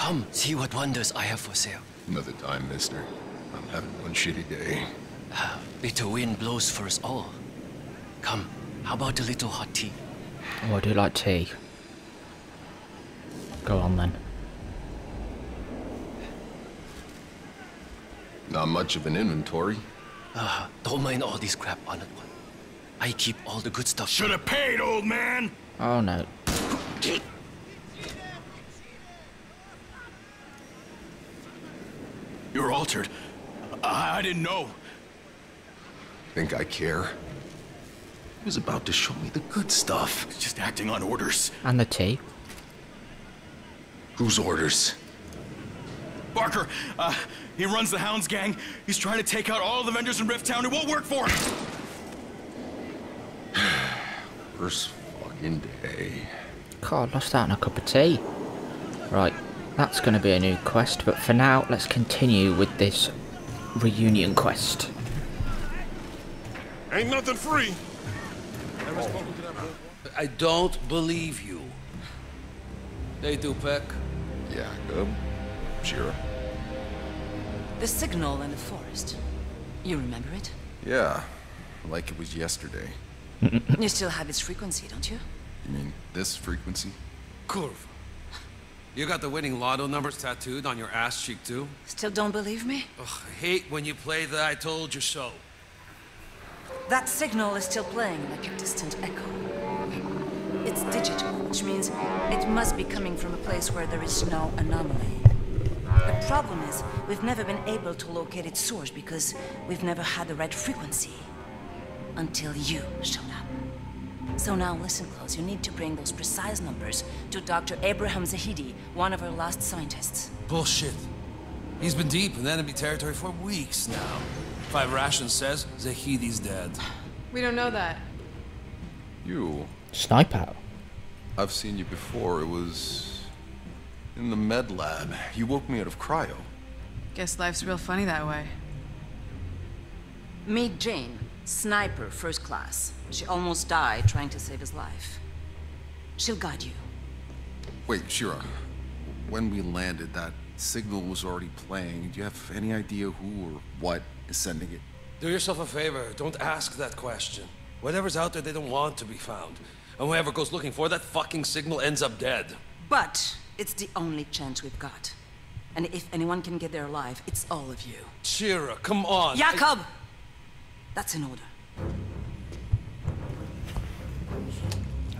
Come, see what wonders I have for sale. Another time, mister. I'm having one shitty day. Bitter wind blows for us all. Come, how about a little hot tea? Oh, I do like tea. Go on then. Not much of an inventory. Uh, don't mind all this crap on it one. I keep all the good stuff. Should have paid, old man! Oh no. You're altered. I, I didn't know. Think I care? He was about to show me the good stuff. Just acting on orders. And the tape. Whose orders? Barker, uh, he runs the Hounds gang. He's trying to take out all the vendors in Rift Town. It won't work for him! First fucking day. God, lost out on a cup of tea. Right, that's going to be a new quest, but for now, let's continue with this reunion quest. Ain't nothing free. I don't believe you. Hey, Dupek. Yeah, Gub. Shira. The signal in the forest. You remember it? Yeah, like it was yesterday. You still have its frequency, don't you? You mean this frequency? Curve. You got the winning lotto numbers tattooed on your ass cheek, too? Still don't believe me? Ugh, I hate when you play the I told you so. That signal is still playing like a distant echo. It's digital, which means it must be coming from a place where there is no anomaly. The problem is, we've never been able to locate its source because we've never had the right frequency. Until you showed up. So now listen close, you need to bring those precise numbers to Dr. Abraham Zahedi, one of our last scientists. Bullshit. He's been deep in enemy territory for weeks now. Five Rations says Zahedi's dead. We don't know that. You. Snipe out. I've seen you before. It was in the med lab. You woke me out of cryo. Guess life's real funny that way. Meet Jane, sniper, first class. She almost died trying to save his life. She'll guide you. Wait, Shira. When we landed, that signal was already playing. Do you have any idea who or what is sending it? Do yourself a favor. Don't ask that question. Whatever's out there, they don't want to be found. And whoever goes looking for that fucking signal ends up dead. But it's the only chance we've got. And if anyone can get there alive, it's all of you. Shira, come on. Jakub! That's an order.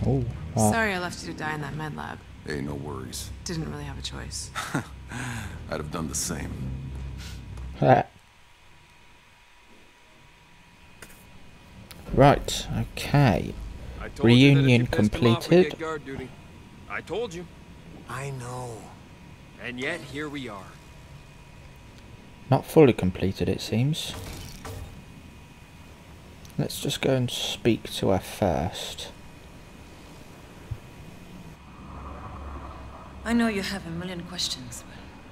Oh, well, Sorry I left you to die in that med lab. Hey, no worries. Didn't really have a choice. I'd have done the same. right, okay. I told you that if Reunion you pissed him off, completed. get guard duty. I told you. I know. And yet, here we are. Not fully completed, it seems. Let's just go and speak to her first. I know you have a million questions,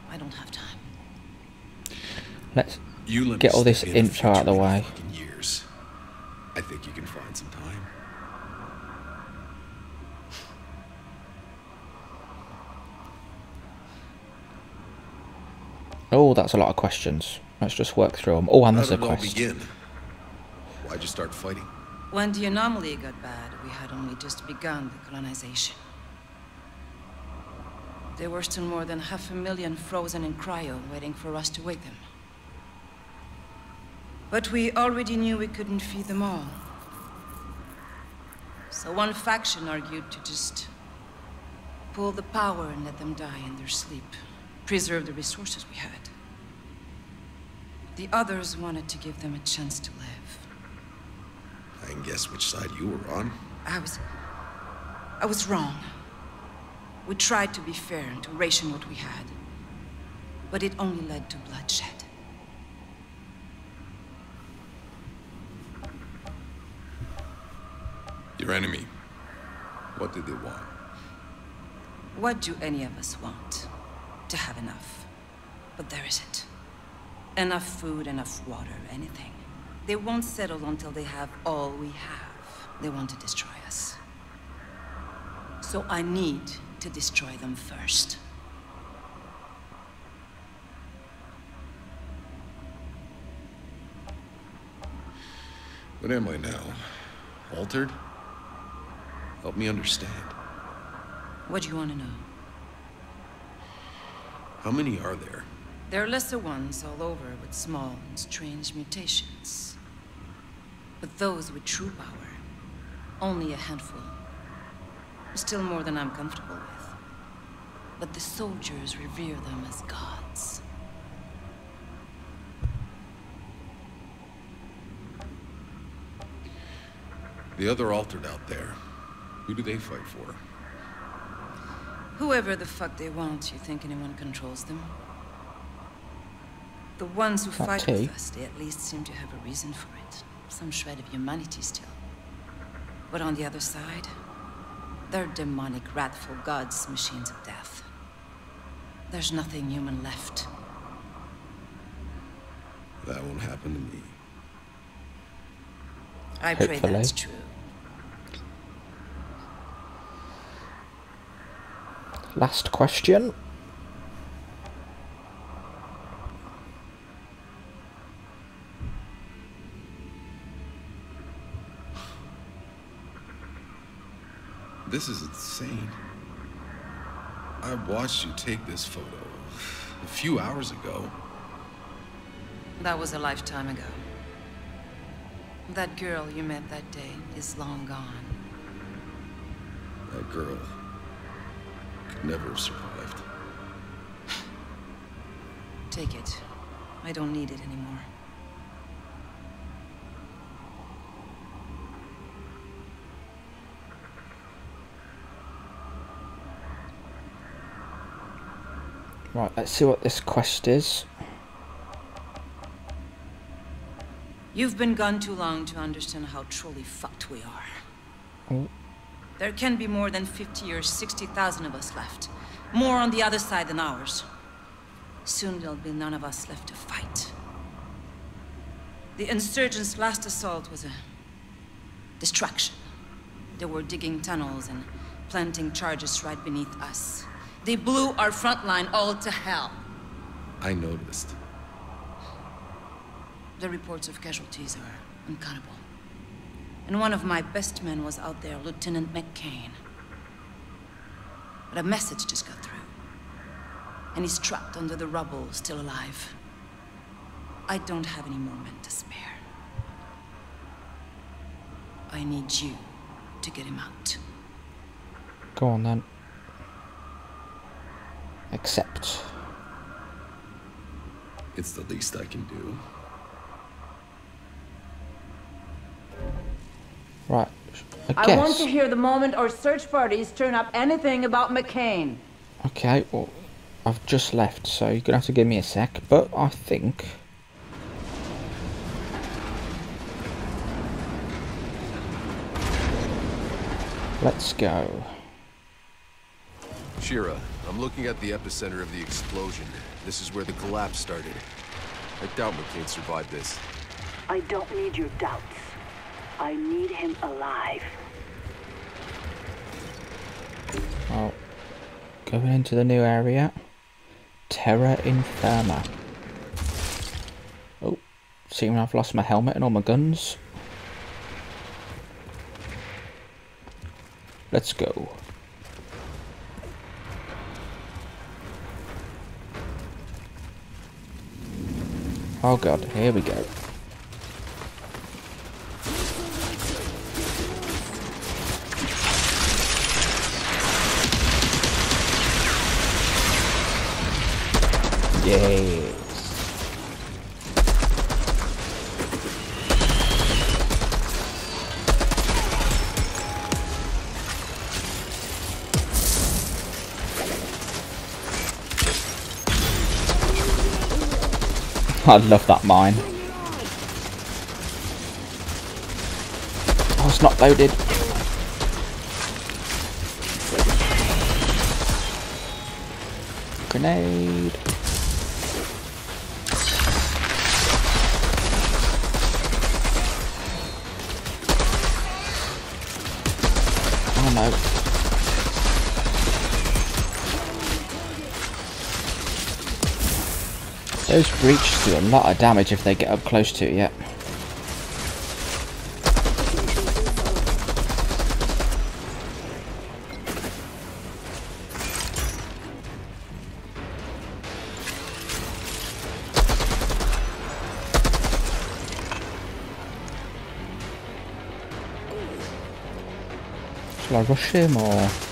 but I don't have time. Let's You let get all this step in intro out of the way. years. I think you can find some time. Oh, that's a lot of questions. Let's just work through them. Oh, and How there's a did quest. begin? Why'd you start fighting? When the anomaly got bad, we had only just begun the colonization. There were still more than half a million frozen in cryo waiting for us to wake them. But we already knew we couldn't feed them all. So one faction argued to just pull the power and let them die in their sleep, preserve the resources we had. The others wanted to give them a chance to live. I can guess which side you were on. I was. I was wrong. We tried to be fair and to ration what we had. But it only led to bloodshed. Your enemy. What did they want? What do any of us want? To have enough. But there isn't. Enough food, enough water, anything. They won't settle until they have all we have. They want to destroy us. So I need to destroy them first. What am I now? Altered? Help me understand. What do you want to know? How many are there? There are lesser ones all over with small and strange mutations. But those with true power, only a handful. Still more than I'm comfortable with. But the soldiers revere them as gods. The other altered out there. Who do they fight for? Whoever the fuck they want, you think anyone controls them? The ones who fight tea? with us, they at least seem to have a reason for it. Some shred of humanity still. But on the other side, they're demonic, wrathful gods, machines of death. There's nothing human left. That won't happen to me. I pray Hopefully. that's true. Last question. This is insane. I watched you take this photo a few hours ago. That was a lifetime ago. That girl you met that day is long gone. That girl could never have survived. Take it. I don't need it anymore. Right, let's see what this quest is. You've been gone too long to understand how truly fucked we are. Oh. There can be more than 50 or 60,000 of us left. More on the other side than ours. Soon there'll be none of us left to fight. The insurgents' last assault was a distraction. They were digging tunnels and planting charges right beneath us. They blew our front line all to hell. I noticed. The reports of casualties are uncountable. And one of my best men was out there, Lieutenant McCain. But a message just got through. And he's trapped under the rubble, still alive. I don't have any more men to spare. I need you to get him out. Go on then. Accept. It's the least I can do. Right. I I want to hear the moment our search parties turn up anything about McCain. Okay, well, I've just left, so you're gonna have to give me a sec. But I think let's go. Shira, I'm looking at the epicenter of the explosion. This is where the collapse started. I doubt McCain survived this. I don't need your doubts. I need him alive. Well, going into the new area, Terra Infirma. Oh, seeing I've lost my helmet and all my guns. Let's go. Oh god, here we go. Yes. I love that mine. Oh, it's not loaded. Grenade. Oh no. Those breaches do a lot of damage if they get up close to it, yeah. I rush him or...?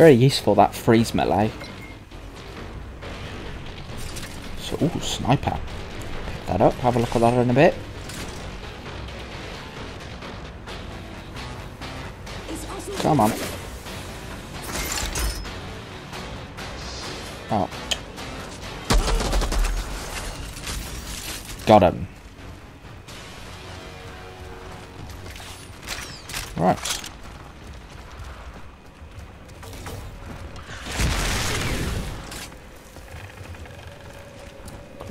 Very useful that freeze melee. So, ooh, sniper. Pick that up, have a look at that in a bit. Come on. Oh. Got him. Right.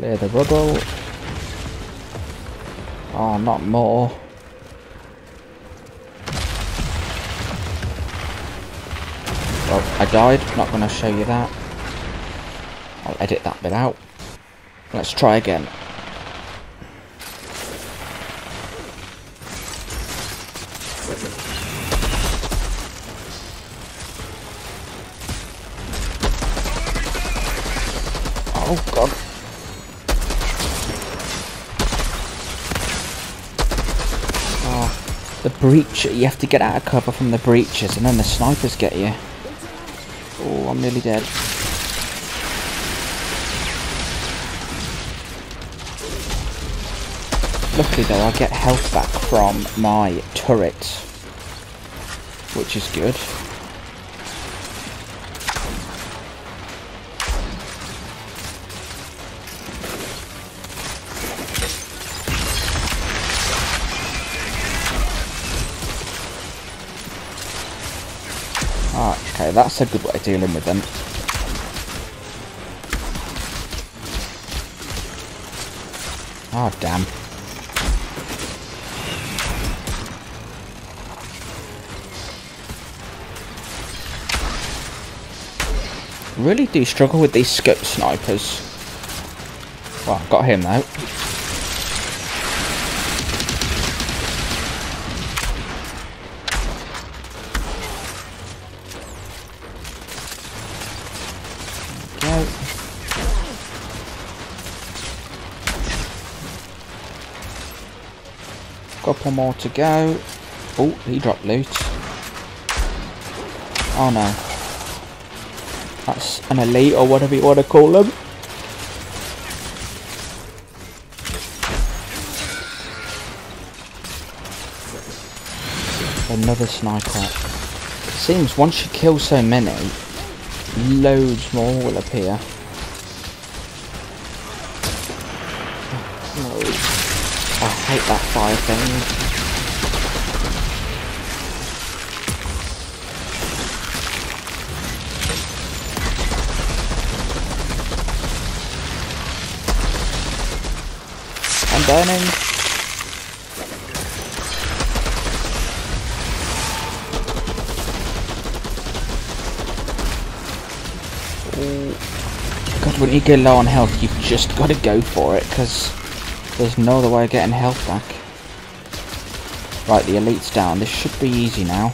Clear the rubble. Oh, not more. Well, I died. Not going to show you that. I'll edit that bit out. Let's try again. Oh god. The breach. You have to get out of cover from the breaches and then the snipers get you. Oh, I'm nearly dead. Luckily though, I get health back from my turret. Which is good. That's a good way of dealing with them. Oh, damn. Really do struggle with these scope snipers. Well, got him though. Couple more to go. Oh, he dropped loot. Oh no. That's an elite or whatever you want to call them. Another sniper. Seems once you kill so many, loads more will appear. Hate that fire thing. I'm burning. God, when you get low on health, you've just got to go for it, because there's no other way of getting health back. Right, the elite's down. This should be easy now.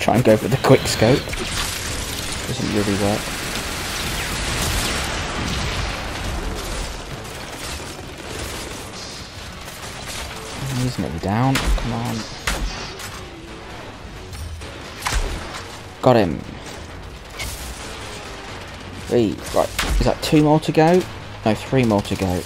Try and go for the quick scope. Doesn't really work. He's nearly down. Come on. Got him. Three. Right. Is that two more to go? No, three more to go.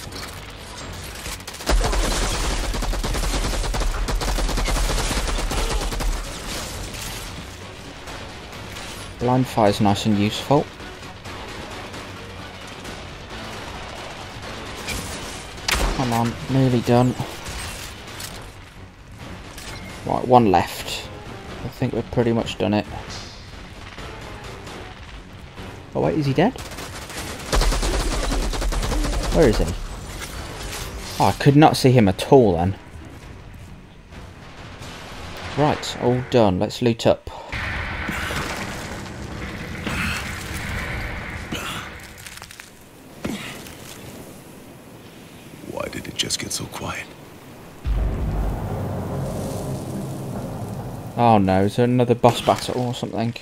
Blind is nice and useful. Come on, nearly done. Right, one left. I think we've pretty much done it. Oh wait, is he dead? Where is he? Oh, I could not see him at all then. Right, all done. Let's loot up. Why did it just get so quiet? Oh no, is there another boss battle or something?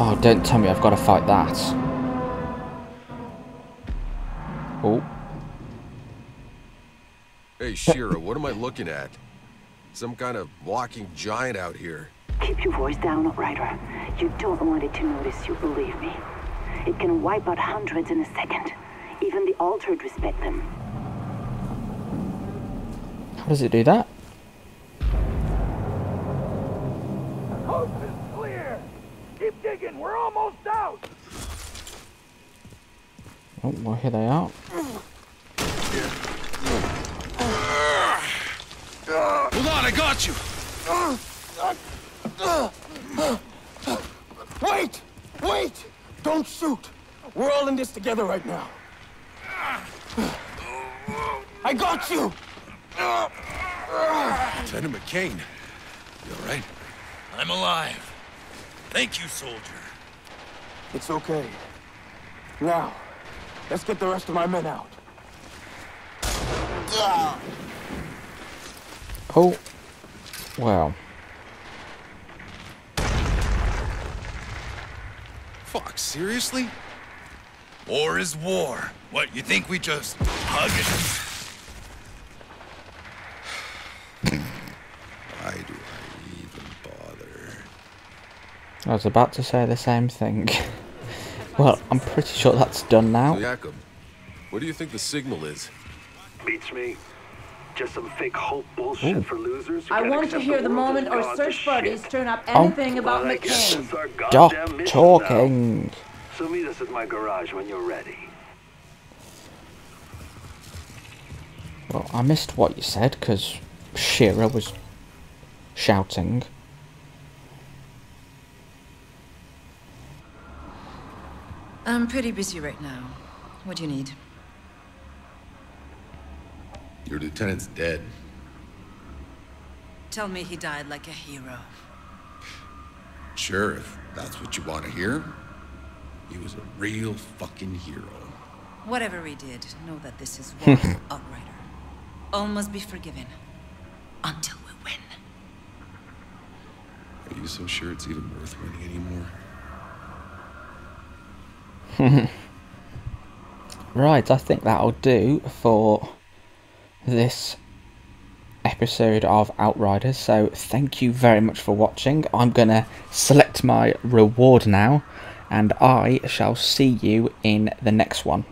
Oh, don't tell me I've got to fight that. Oh. Hey, Shira, what am I looking at? Some kind of walking giant out here. Keep your voice down, Outrider. You don't want it to notice you, believe me. It can wipe out hundreds in a second. Even the altered respect them. How does it do that? Coast is clear. Keep digging. We're almost out. Oh, well, here they are. Hold on, I got you. Wait! Wait! Don't shoot! We're all in this together right now. I got you! Lieutenant McCain. You alright? I'm alive. Thank you, soldier. It's okay. Now, let's get the rest of my men out. Oh. Wow. Fuck, seriously? War is war. What, you think we just hug it? Why do I even bother? I was about to say the same thing. well, I'm pretty sure that's done now. So, Jakub, what do you think the signal is? Beats me. Just some fake hope bullshit Ooh. for losers. who I want to hear the the moment has our search parties turn up Oh. anything about Well, McCain. it's our Stop talking. now. So meet us at my garage when you're ready. Well, I missed what you said because Shira was shouting. I'm pretty busy right now. What do you need? Your lieutenant's dead. Tell me he died like a hero. Sure, if that's what you want to hear. He was a real fucking hero. Whatever he did, know that this is war, Outrider. All must be forgiven. Until we win. Are you so sure it's even worth winning anymore? Right, I think that'll do for this episode of Outriders. So thank you very much for watching. I'm going to select my reward now, and I shall see you in the next one.